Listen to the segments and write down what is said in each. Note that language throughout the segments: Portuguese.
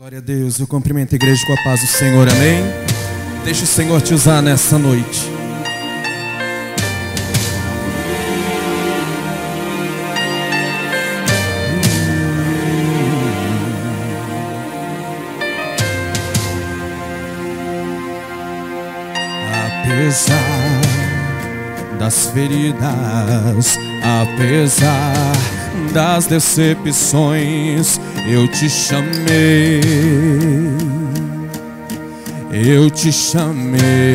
Glória a Deus, eu cumprimento a igreja com a paz do Senhor, amém? Deixa o Senhor te usar nessa noite. Apesar das feridas, apesar das decepções, eu te chamei, eu te chamei,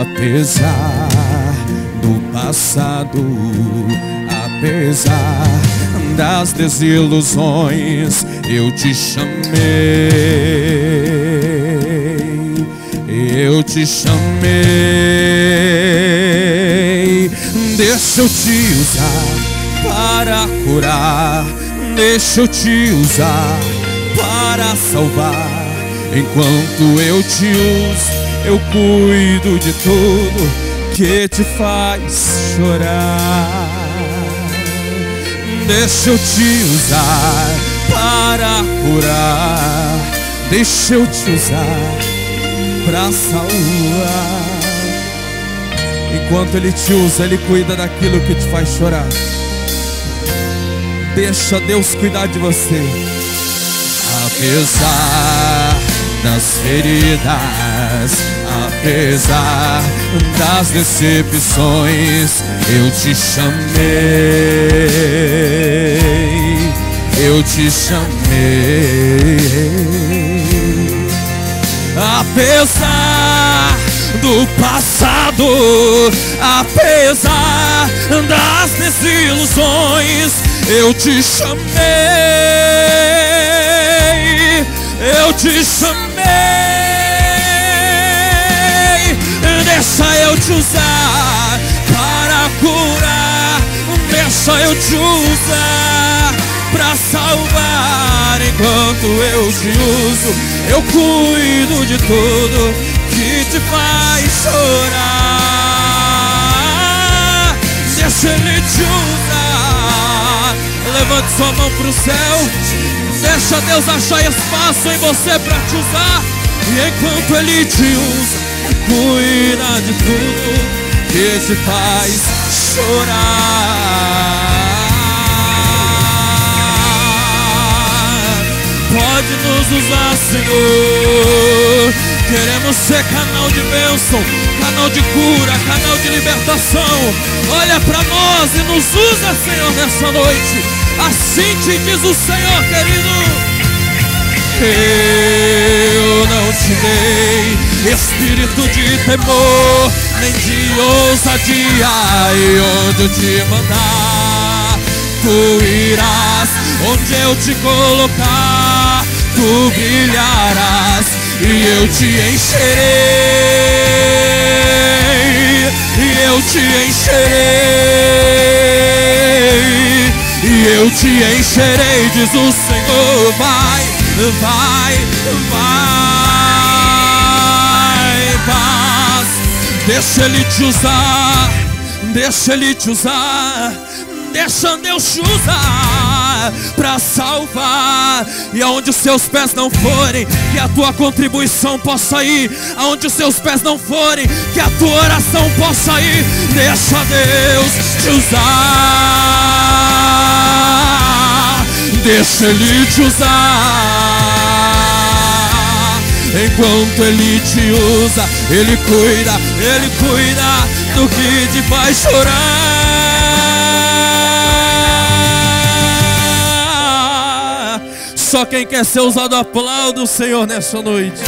apesar do passado, apesar das desilusões, eu te chamei. Eu te chamei. Deixa eu te usar para curar, deixa eu te usar para salvar. Enquanto eu te uso, eu cuido de tudo que te faz chorar. Deixa eu te usar para curar, deixa eu te usar para salvar. Enquanto Ele te usa, Ele cuida daquilo que te faz chorar. Deixa Deus cuidar de você. Apesar das feridas, apesar das decepções, eu te chamei. Eu te chamei apesar do passado, apesar das desilusões, eu te chamei, eu te chamei, deixa eu te usar para curar, deixa eu te usar para salvar enquanto eu te uso. Eu cuido de tudo que te faz chorar. Deixa ele te usar. Levante sua mão pro céu. Deixa Deus achar espaço em você para te usar. E enquanto ele te usa, cuida de tudo que te faz chorar. pode nos usar, Senhor. Queremos ser canal de bênção, canal de cura, canal de libertação. Olha para nós e nos usa, Senhor, nessa noite. Assim te diz o Senhor, querido. Eu não te dei espírito de temor, nem de ousadia, e onde eu te mandar, tu irás, onde eu te colocar tu brilharás e eu te encherei, e eu te encherei, e eu te encherei, diz o Senhor. Vai, vai, vai, paz. Deixa Ele te usar, deixa Ele te usar, deixa Deus te usar para salvar. E aonde os seus pés não forem, que a tua contribuição possa ir. Aonde os seus pés não forem, que a tua oração possa ir. Deixa Deus te usar. Deixa Ele te usar. Enquanto Ele te usa, Ele cuida, Ele cuida do que te faz chorar. Só quem quer ser usado aplauda o Senhor nessa noite.